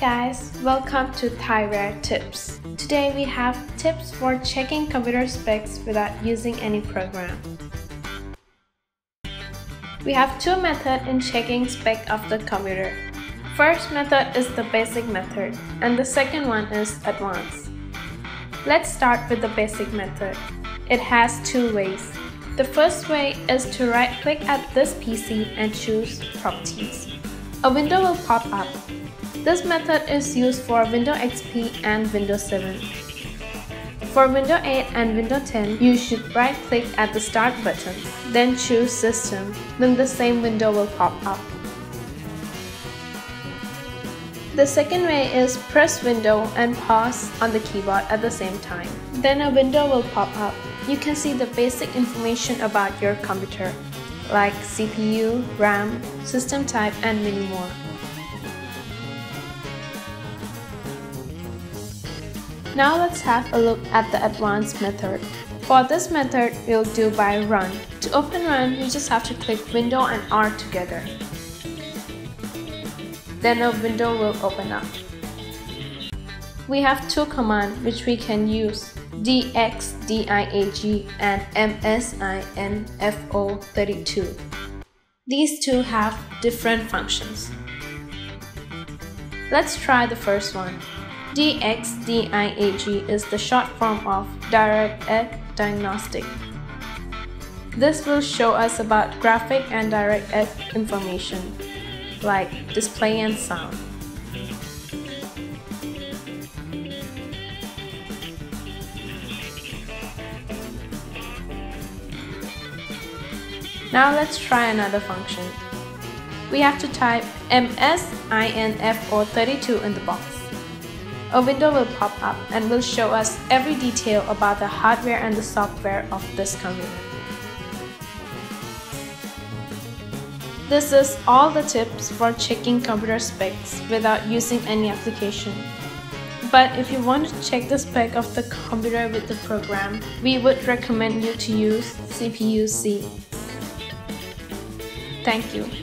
guys, welcome to Thaiware Tips. Today we have tips for checking computer specs without using any program. We have two methods in checking spec of the computer. First method is the basic method and the second one is advanced. Let's start with the basic method. It has two ways. The first way is to right click at this PC and choose Properties. A window will pop up this method is used for Windows XP and Windows 7. For Windows 8 and Windows 10, you should right-click at the Start button, then choose System, then the same window will pop up. The second way is press window and pause on the keyboard at the same time. Then a window will pop up. You can see the basic information about your computer, like CPU, RAM, system type, and many more. Now let's have a look at the advanced method. For this method, we'll do by run. To open run, you just have to click window and R together. Then a window will open up. We have two commands which we can use dxdiag and msinfo32. These two have different functions. Let's try the first one. DXDIAG is the short form of direct DirectX Diagnostic. This will show us about graphic and direct DirectX information, like display and sound. Now let's try another function. We have to type MSINFO32 in the box. A window will pop up and will show us every detail about the hardware and the software of this computer. This is all the tips for checking computer specs without using any application. But if you want to check the spec of the computer with the program, we would recommend you to use CPU-Z. Thank you.